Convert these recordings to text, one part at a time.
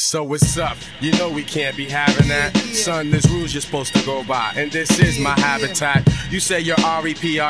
So what's up? You know we can't be having that. Son, there's rules you're supposed to go by, and this is my habitat. You say you're R-E-P-R-E-S-E-N-T-I-N-G.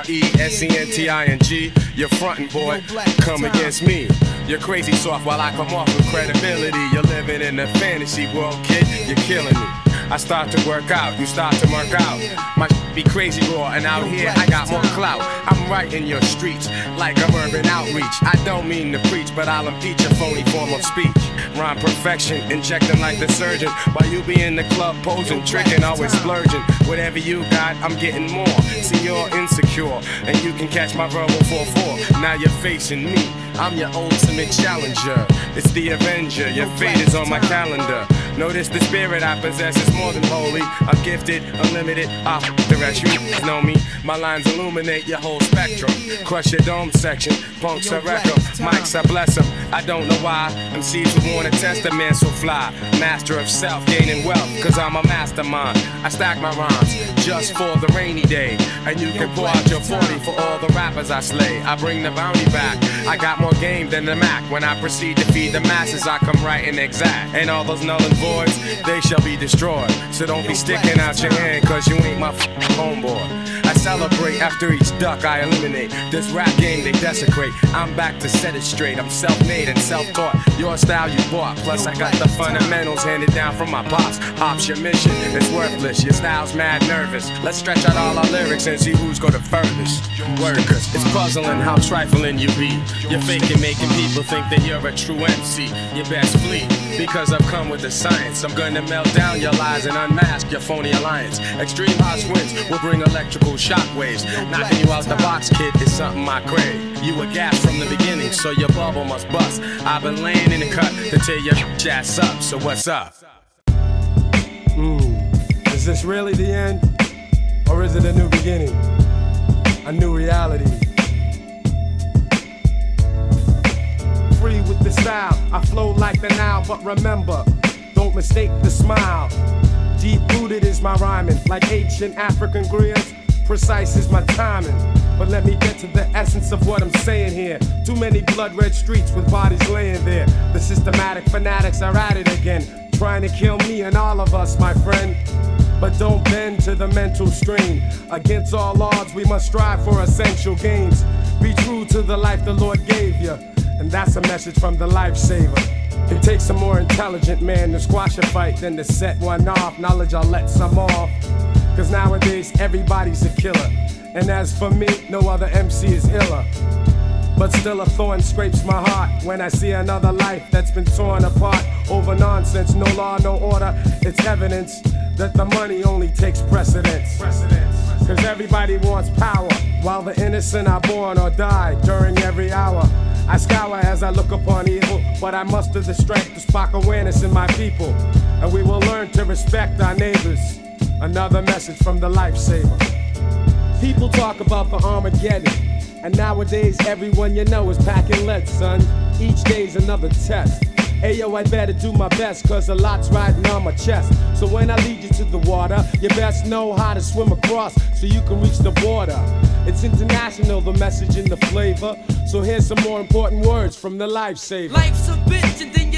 You're frontin', boy. Come against me. You're crazy soft while I come off with credibility. You're living in a fantasy world, kid. You're killing me. I start to work out, you start to work out. My be crazy raw, and out here I got more clout. I'm right in your streets, like I'm urban outreach. I don't mean to preach, but I'll impeach a phony form of speech. Rhyme perfection, injecting like the surgeon. While you be in the club posing, tricking, always splurging. Whatever you got, I'm getting more. See, you're insecure, and you can catch my verbal 4-4. Now you're facing me. I'm your ultimate challenger. It's the Avenger. Your fate is on my calendar. Notice the spirit I possess is more than holy. I'm gifted, unlimited. I the rest. You know me. My lines illuminate your whole spectrum. Crush your dome section. Punks are wreck. Mics I bless 'em. I don't know why. MCs who test a man so fly. Master of self, gaining wealth. Cause I'm a mastermind. I stack my rhymes just for the rainy day. And you can pour out your 40 for all the rappers I slay. I bring the bounty back. I got more game than the Mac. When I proceed to feed the masses, I come right and exact. And all those null and they shall be destroyed. So don't be sticking out your hand, cause you ain't my homeboy. I celebrate after each duck I eliminate. This rap game they desecrate. I'm back to set it straight. I'm self made and self taught. Your style you bought. Plus, I got the fundamentals handed down from my pops. Hops, your mission is worthless. Your style's mad nervous. Let's stretch out all our lyrics and see who's go the furthest. Workers, it's puzzling how trifling you be. You're faking, making people think that you're a true MC. You best flee because I've come with the science. I'm gonna melt down your lies and unmask your phony alliance. Extreme hot winds will bring electrical shockwaves. Knocking you out the box, kid, is something I crave. You were gas from the beginning, so your bubble must bust. I've been laying in the cut to tear your ass up, so what's up? Mm. Is this really the end? Or is it a new beginning? A new reality? Free with the style, I flow like the Nile, but remember, don't mistake the smile. Deep rooted is my rhyming, like ancient African griots. Precise is my timing. But let me get to the essence of what I'm saying here. Too many blood red streets with bodies laying there. The systematic fanatics are at it again, trying to kill me and all of us, my friend. But don't bend to the mental strain. Against all odds, we must strive for essential gains. Be true to the life the Lord gave you. And that's a message from the lifesaver. It takes a more intelligent man to squash a fight than to set one off. Knowledge, I'll let some off. Cause nowadays, everybody's a killer. And as for me, no other MC is iller. But still, a thorn scrapes my heart when I see another life that's been torn apart over nonsense. No law, no order. It's evidence that the money only takes precedence. Cause everybody wants power, while the innocent are born or die during every hour. I scour as I look upon evil, but I muster the strength to spark awareness in my people. And we will learn to respect our neighbors. Another message from the lifesaver. People talk about the Armageddon. And nowadays, everyone you know is packing lead, son. Each day's another test. Ayo, I better do my best, cause a lot's riding on my chest. So when I lead you to the water, you best know how to swim across so you can reach the border. It's international, the message and the flavor. So here's some more important words from the lifesaver. Life's a bitch and then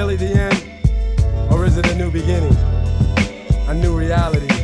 really the end? Or is it a new beginning? A new reality?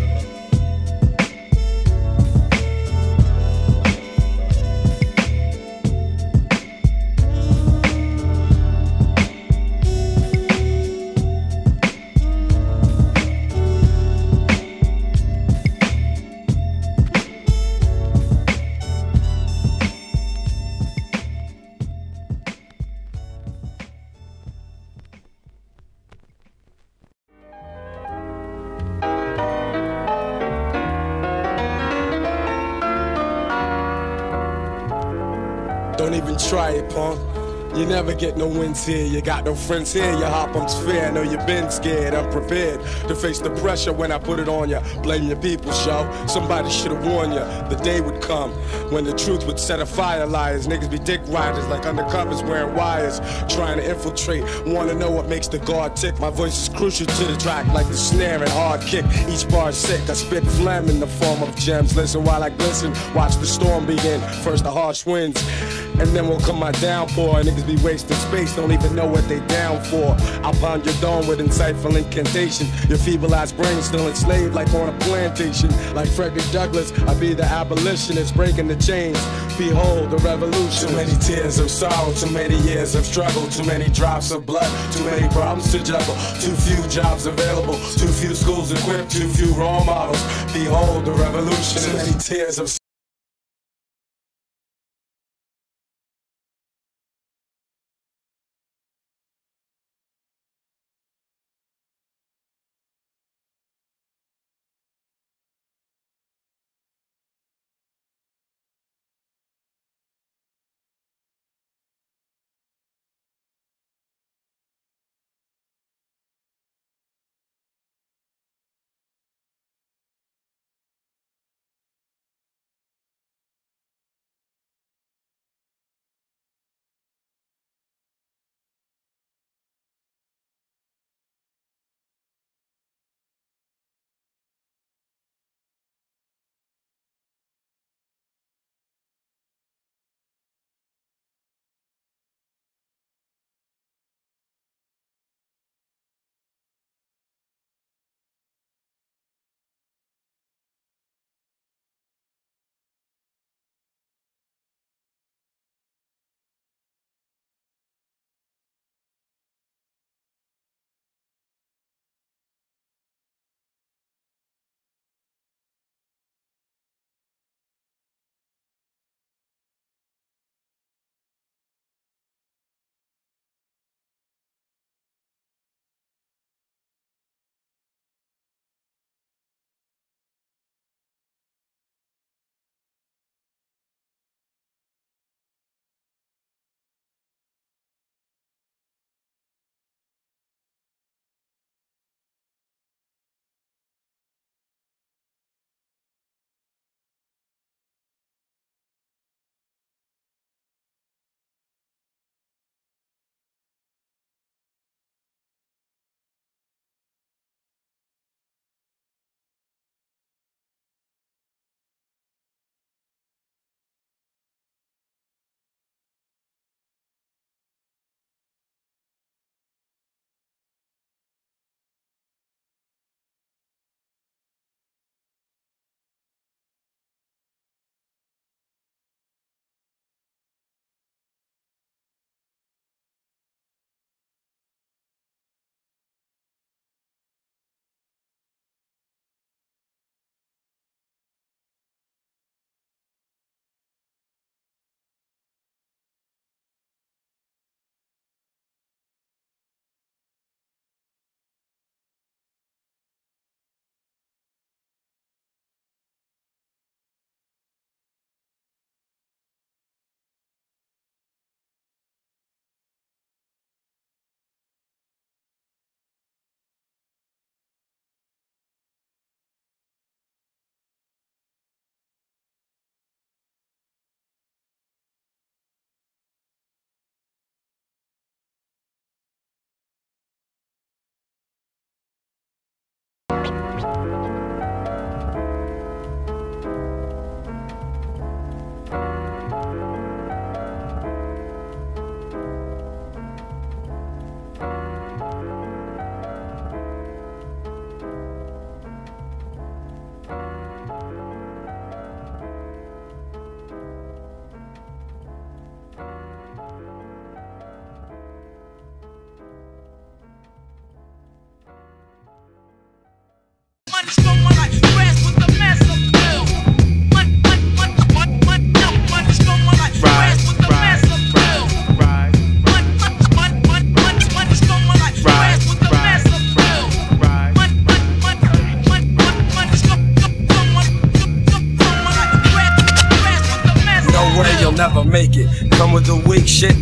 Never get no wins here, you got no friends here. You hop on sphere, know you been scared, unprepared to face the pressure when I put it on you. Blame your people, show. Somebody should have warned you. The day would come when the truth would set a fire. Liars, niggas be dick riders like undercovers wearing wires, trying to infiltrate. Wanna know what makes the guard tick? My voice is crucial to the track, like the snare and hard kick. Each bar sick. I spit phlegm in the form of gems. Listen while I glisten. Watch the storm begin. First the harsh winds. And then will come my downpour. Niggas be wasting space, don't even know what they down for. I'll pound your dome with insightful incantation. Your feeble ass brain still enslaved like on a plantation. Like Frederick Douglass, I be the abolitionist breaking the chains. Behold the revolution. Too many tears of sorrow, too many years of struggle, too many drops of blood, too many problems to juggle, too few jobs available, too few schools equipped, too few role models. Behold the revolution. Too many tears of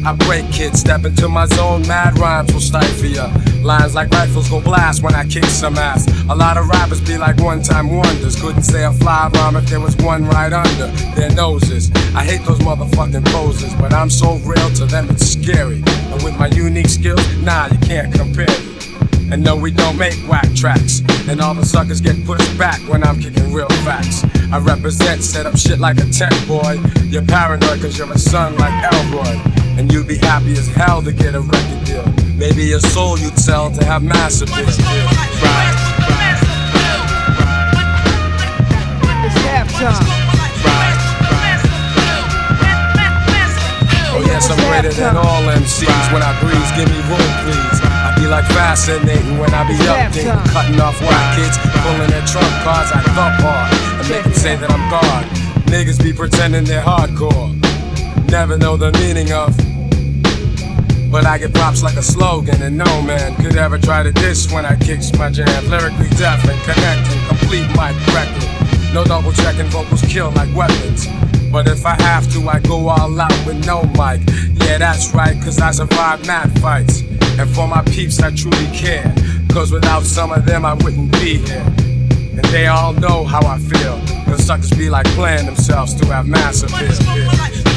I break kids. Step into my zone, mad rhymes will stifle ya. Lines like rifles go blast when I kick some ass. A lot of rappers be like one time wonders. Couldn't say a fly rhyme if there was one right under their noses. I hate those motherfucking poses, but I'm so real to them it's scary. And with my unique skills, nah, you can't compare. And no, we don't make whack tracks. And all the suckers get pushed back when I'm kicking real facts. I represent, set up shit like a tech boy. You're paranoid cause you're a son like Elroy. And you'd be happy as hell to get a record deal. Maybe your soul you'd sell to have massive deals. Right. It's halftime. Oh yes, I'm greater than all MCs. When I breeze, give me room, please. Be like fascinating when I be up there, cutting off white kids, pulling their trump cards. I thump hard and make them say that I'm God. Niggas be pretending they're hardcore, never know the meaning of. But I get props like a slogan, and no man could ever try to diss when I kicks my jam. Lyrically deaf and connecting, complete mic record. No double checking, vocals kill like weapons. But if I have to, I go all out with no mic. Yeah, that's right, cause I survived mad fights. And for my peeps, I truly care. Cause without some of them, I wouldn't be here. And they all know how I feel. Cause suckers be like playing themselves to have massive fear.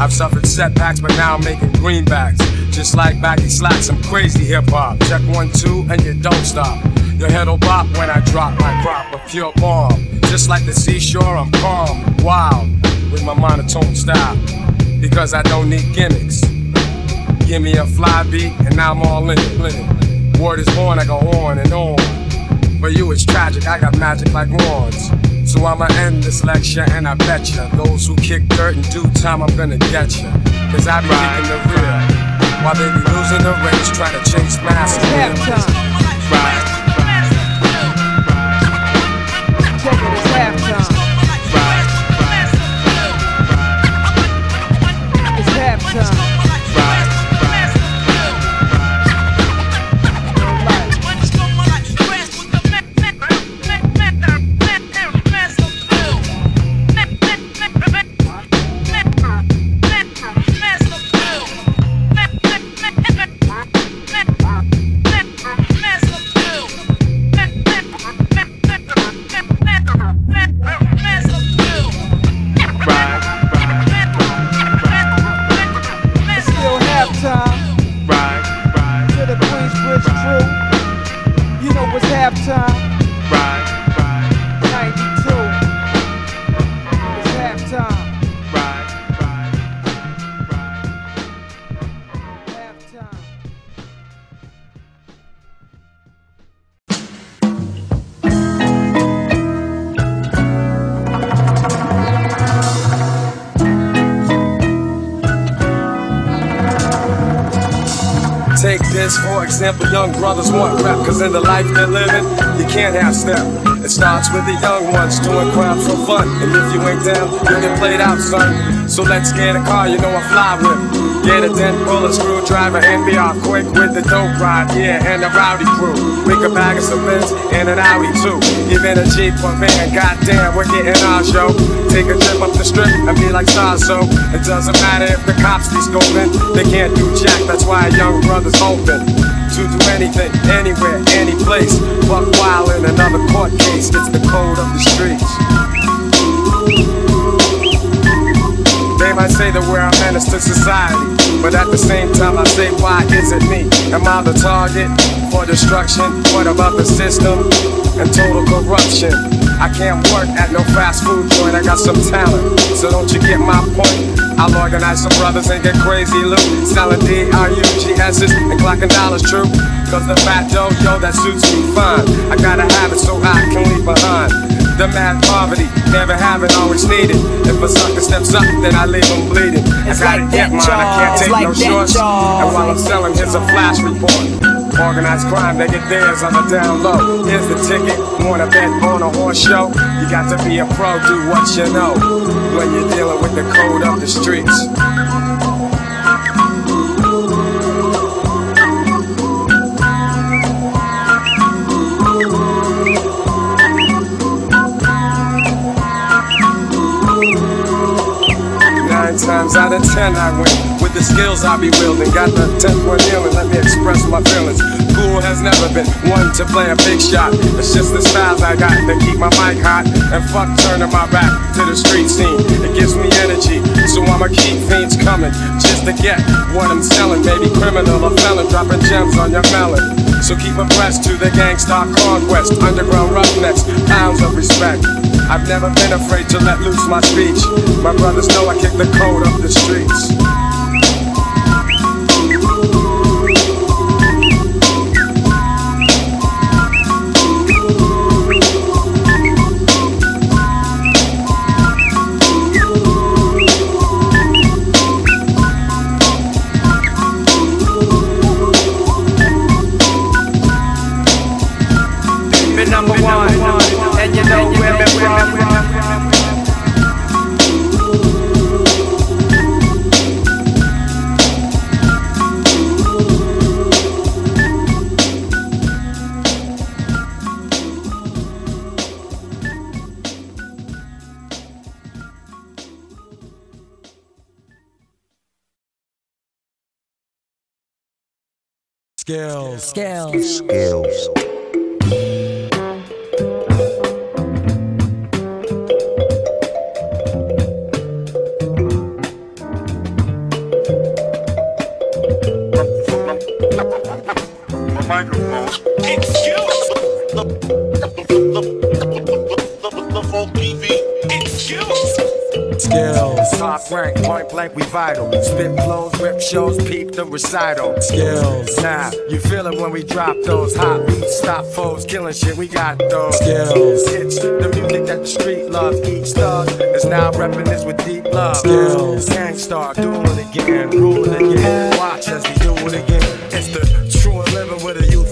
I've suffered setbacks, but now I'm making greenbacks. Just like baggy slacks, I'm crazy hip hop. Check one, two, and you don't stop. Your head'll bop when I drop my crop, a pure bomb. Just like the seashore, I'm calm, wild, with my monotone style. Because I don't need gimmicks. Give me a fly beat, and now I'm all in it. Word is born, I go on and on. For you it's tragic, I got magic like wands. So I'ma end this lecture and I bet ya Those who kick dirt in due time I'm gonna get ya. Cause I be kicking the rear While they be losing the race trying to chase massive Halftime. Example, young brothers want rap, cause in the life they're living, you can't have step. It starts with the young ones doing crowd for fun. And if you ain't down, you get played out, son. So let's get a car, you know I fly with. Get a dent, pull a screwdriver, and be off quick with the dope ride, yeah, and the rowdy crew. We could bag of some Benz and an Audi too. Even a Jeep or van, goddamn, we're getting our show. Take a trip up the strip and be like so it doesn't matter if the cops be scoping. They can't do jack, that's why young brothers open. To do anything, anywhere, any place. Buck wild in another court case, it's the code of the streets. They might say that we're a menace to society, but at the same time I say, why is it me? Am I the target for destruction? What about the system and total corruption? I can't work at no fast food joint, I got some talent, so don't you get my point? I'll organize some brothers and get crazy loot, selling D-R-U-G-S's and clocking dollars true. Cause the fat dough, yo, that suits me fine. I gotta have it so I can leave behind. The mad poverty, never have having, always needed. If a sucker steps up, then I leave him bleeding. I It's gotta like get mine, I can't take like no shorts. And while I'm selling, here's a flash report. Organized crime, they get theirs on the down low. Here's the ticket, wanna bet on a horse show? You got to be a pro, do what you know when you're dealing with the code of the streets. Times out of ten I win with the skills I be wielding. Got the 10th one kneeling, let me express my feelings. Has never been one to play a big shot. It's just the styles I got that keep my mic hot. And fuck turning my back to the street scene. It gives me energy, so I'ma keep fiends coming just to get what I'm selling. Maybe criminal or felon, dropping gems on your melon. So keep abreast to the gangsta conquest. Underground roughnecks, pounds of respect. I've never been afraid to let loose my speech. My brothers know I kick the code up the streets. Skills. Skills. Skills. microphones. Skills. Top rank, point blank, we vital. Spit flows, rip shows, peep the recital. Skills. Now, you feel it when we drop those hot beats, stop foes, killing shit, we got those. Skills. It's the music that the street loves. Each thug is now repping this with deep love. Skills. Gang Starr, doing it again, ruling again. Watch as we do it again. It's the true and living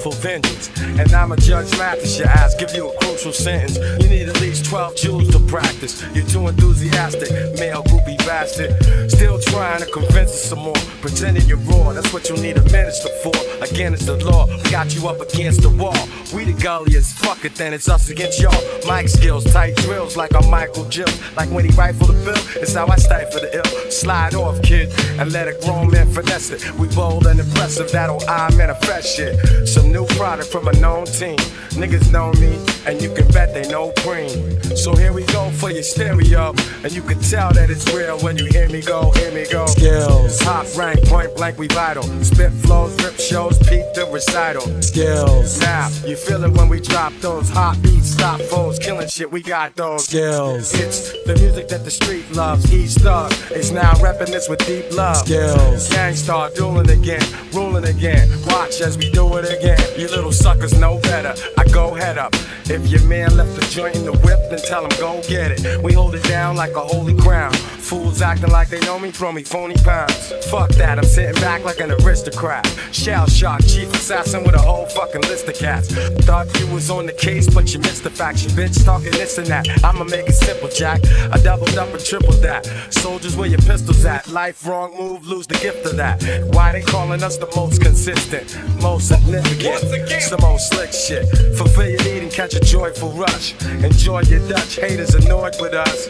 youthful vengeance. And I'm a judge Mathis, your ass, give you a crucial sentence. You need at least 12 jewels to practice. You're too enthusiastic, male groupie bastard. Still trying to convince us some more. Pretending you're raw, that's what you need a minister for. Again, it's the law, we got you up against the wall. We the gulliest, fuck it, then it's us against y'all. Mike skills, tight drills like I'm Michael Jill. Like when he rifle the bill, it's how I stifle the ill. Slide off, kid, and let a grown man finesse it. We bold and impressive, that'll I manifest shit. Some new product from a known team. Niggas know me, and you can bet they know cream. So here we go for your stereo, and you can tell that it's real when you hear me go, hear me go. Skills. Top rank, point blank, we vital. Spit flows, rip shows, peep the recital. Skills. Now, you feel it when we drop those hot beats, stop foes, killing shit, we got those. Skills. It's the music that the street loves. Each thug is now repping this with deep love. Skills. Gang Starr dueling again, ruling again. Watch as we do it again. You little suckers know better. I go head up. If your man left the joint in the whip, then tell him go get it. We hold it down like a holy crown. Fools acting like they know me, throw me phony pounds. Fuck that, I'm sitting back like an aristocrat. Shell shock, chief assassin with a whole fucking list of cats. Thought you was on the case, but you missed the faction. Bitch talking this and that. I'ma make it simple, Jack. I doubled up and tripled that. Soldiers, where your pistols at? Life wrong move, lose the gift of that. Why they calling us the most consistent, most significant, some old slick shit. Fulfill your need and catch a joyful rush. Enjoy your Dutch haters annoyed with us.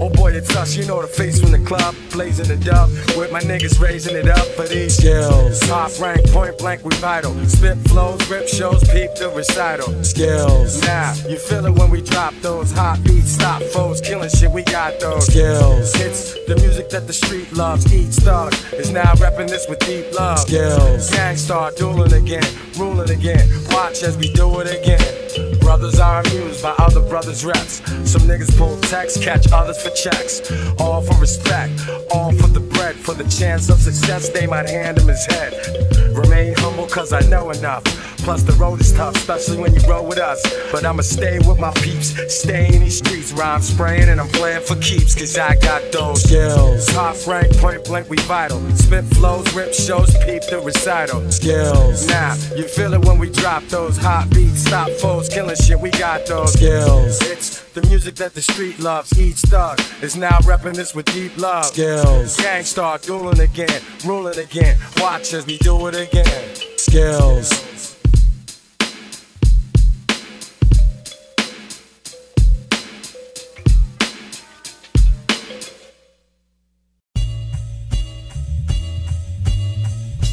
Oh boy, it's us, you know the face from the club, blazing the dub. With my niggas raising it up for these Skills. Top rank, point blank, we vital. Spit flows, rip shows, peep the recital. Skills. Now, you feel it when we drop those hot beats, stop foes, killing shit, we got those. Skills. It's the music that the street loves. Each thug is now repping this with deep love. Skills. Gang Starr dueling again, ruling again. Watch as we do it again. Brothers are amused by other brothers' reps. Some niggas pull text, catch others for checks. All for respect, all for the bread. bread for the chance of success they might hand him his head. Remain humble cause I know enough. Plus the road is tough, especially when you roll with us. But I'ma stay with my peeps, stay in these streets. Rhyme spraying and I'm playing for keeps cause I got those Skills. Top rank, point blank, we vital. Spit flows, rip shows, peep the recital. Skills. Now, you feel it when we drop those hot beats, stop foes, killing shit, we got those. Skills. It's the music that the street loves. Each thug is now repping this with deep love. Skills. Gang Starr dueling again, ruling again. Watch as we do it again. Skills.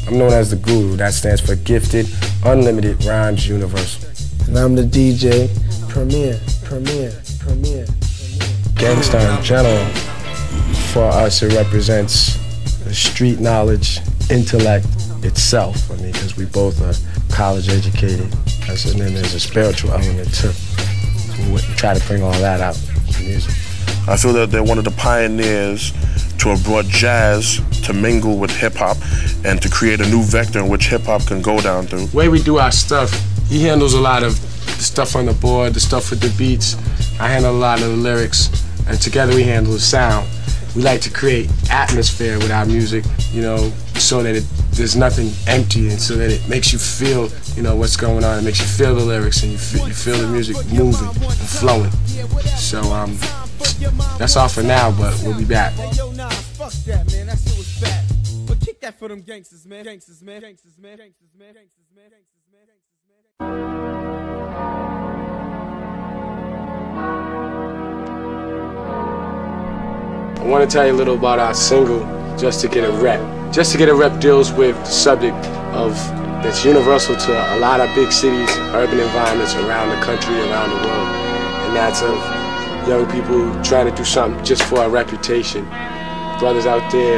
I'm known as the Guru. That stands for Gifted, Unlimited Rhymes Universal. And I'm the DJ. Premier, premier, premier. Gang Starr in general, for us, it represents the street knowledge, intellect itself. I mean, because we both are college educated. And then there's a spiritual element too. So we try to bring all that out in music. I feel that they're one of the pioneers to have brought jazz to mingle with hip hop and to create a new vector in which hip hop can go down through. way we do our stuff, he handles a lot of the stuff on the board, the stuff with the beats. I handle a lot of the lyrics, and together we handle the sound. We like to create atmosphere with our music, you know, so that it, there's nothing empty, and so that it makes you feel, you know, what's going on. It makes you feel the lyrics, and you feel, you feel the music moving and flowing. So um, that's all for now, but we'll be back. Gangsters, man. Gangsters, man. Gangsters, man. Gangsters, man. Gangsters, man. Gangsters, man. I want to tell you a little about our single, Just to Get a Rep. Just to Get a Rep deals with the subject of that's universal to a lot of big cities, urban environments around the country, around the world. And that's of young people trying to do something just for a reputation. Brothers out there,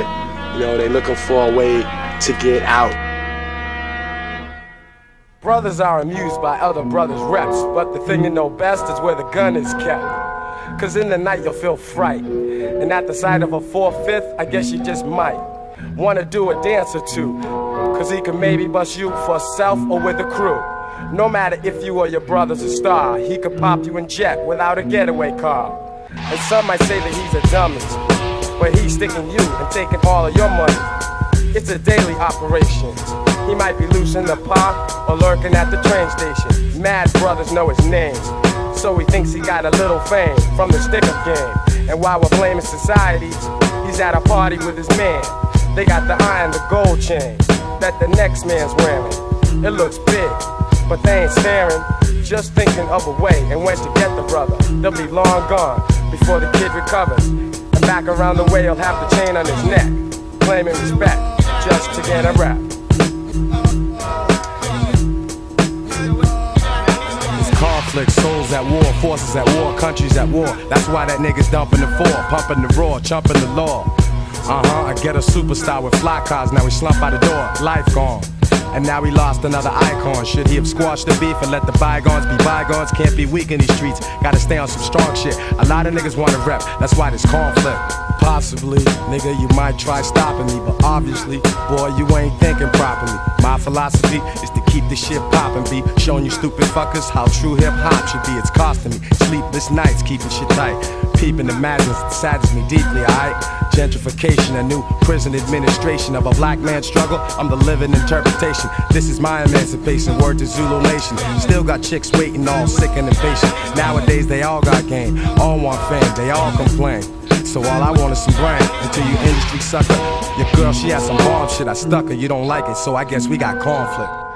you know, they're looking for a way to get out. Brothers are amused by other brothers' reps, but the thing you know best is where the gun is kept. Cause in the night you'll feel fright. And at the sight of a four-fifth, I guess you just might wanna do a dance or two. Cause he can maybe bust you for self or with a crew. No matter if you or your brother's a star, he could pop you in jet without a getaway car. And some might say that he's a dummy, but he's sticking you and taking all of your money. It's a daily operation. He might be loose in the park or lurking at the train station. Mad brothers know his name, so he thinks he got a little fame from the stick-up game. And while we're blaming society, he's at a party with his man. They got the eye and the gold chain that the next man's wearing. It looks big, but they ain't staring, just thinking of a way and when to get the brother. They'll be long gone before the kid recovers. And back around the way, he'll have the chain on his neck, claiming respect just to get a rap. Conflict, souls at war, forces at war, countries at war. That's why that nigga's dumping the four, pumping the raw, chumping the law. Uh huh, I get a superstar with fly cars, now we slump by the door, life gone. And now we lost another icon. Should he have squashed the beef and let the bygones be bygones? Can't be weak in these streets. Gotta stay on some strong shit. A lot of niggas wanna rep, that's why there's conflict. Possibly, nigga, you might try stopping me, but obviously, boy, you ain't thinking properly. My philosophy is keep the shit poppin', be showing you stupid fuckers how true hip hop should be. It's costing me sleepless nights, keeping shit tight. Peeping the madness that saddens me deeply, alright? Gentrification, a new prison administration of a black man's struggle. I'm the living interpretation. This is my emancipation. Word to Zulu Nation. Still got chicks waiting, all sick and impatient. Nowadays they all got game, all want fame, they all complain. So all I want is some brain until you industry sucker. Your girl, she has some bomb shit. I stuck her. You don't like it, so I guess we got conflict.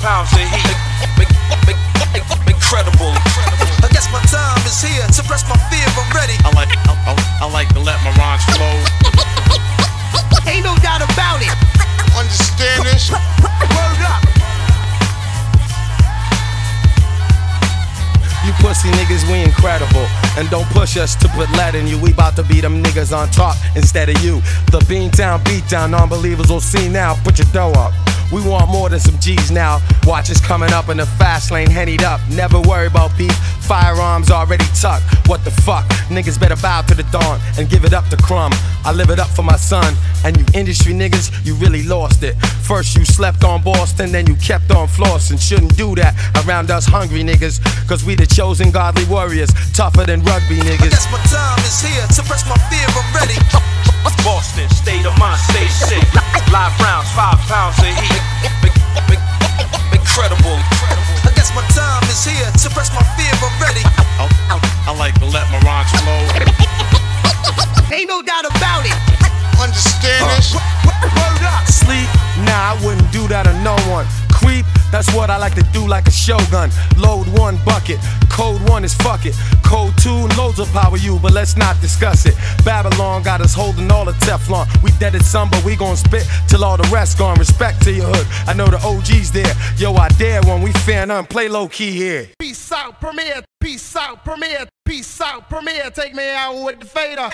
Pounds of heat. Incredible. I guess my time is here. Suppress my fear, I'm ready. I like, I, I, I like to let my rhymes flow. Ain't no doubt about it. Understand this? Word up. You pussy niggas, we incredible. And don't push us to put lead in you. We bout to beat them niggas on top instead of you. The Beantown beatdown, non believers will see now. Put your dough up. We want more than some G's now. Watch us coming up in the fast lane, hennied up. Never worry about beef. Firearms already tucked. What the fuck? Niggas better bow to the dawn and give it up to Crumb. I live it up for my son. And you industry niggas, you really lost it. First you slept on Boston, then you kept on flossing. Shouldn't do that around us hungry niggas. Cause we the chosen godly warriors, tougher than rugby I niggas. guess my time is here. Suppress my fear, I'm ready. Boston, state of mind, stay sick. Live rounds, five pounds of heat. Big- big- Incredible. I guess my time is here. Suppress my fear, I'm ready. I like to let my rhymes flow. Ain't no doubt about it. Understand this? Uh, word up. Sleep? Nah, I wouldn't do that to no one. Creep? That's what I like to do like a shogun. Load one bucket. Code one is fuck it. Code two, loads of power you, but let's not discuss it. Babylon got us holding all the Teflon. We dead at some, but we gon' spit till all the rest gone. Respect to your hood. I know the OG's there. Yo, I dare when we fair none. Play low key here. Peace out, Premier. Peace out, Premier. Peace out, Premier. Take me out with the fader.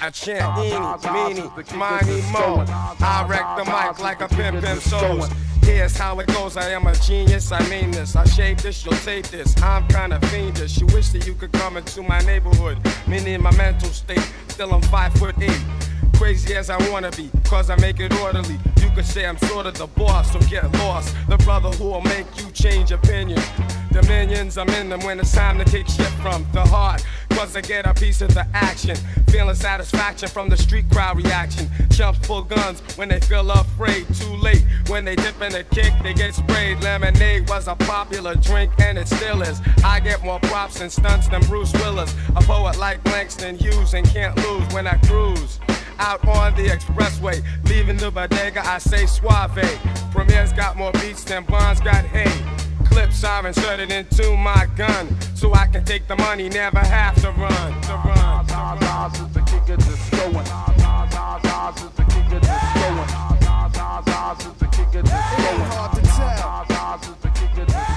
I chant eeny, meeny, miny, mo. I wreck the mic like a pimp pimp souls. Here's how it goes. I am a genius. I mean this. I shape this. You'll tape this. I'm kinda fiendish. You wish that you could come into my neighborhood. Meaning my mental state. Still I'm five foot eight. Crazy as I wanna be, cause I make it orderly. You could say I'm sort of the boss, so get lost. The brother who will make you change opinion. Dominions, I'm in them when it's time to take shit from the heart. Cause I get a piece of the action. Feeling satisfaction from the street crowd reaction. Chumps pull guns when they feel afraid. Too late when they dip in a kick, they get sprayed. Lemonade was a popular drink and it still is. I get more props and stunts than Bruce Willis. A poet like Langston Hughes and can't lose when I cruise out on the expressway. Leaving the bodega, I say suave. Premier's got more beats than Bonds got hay. Clips I've inserted into my gun so I can take the money, never have to run. To run. Hard to tell.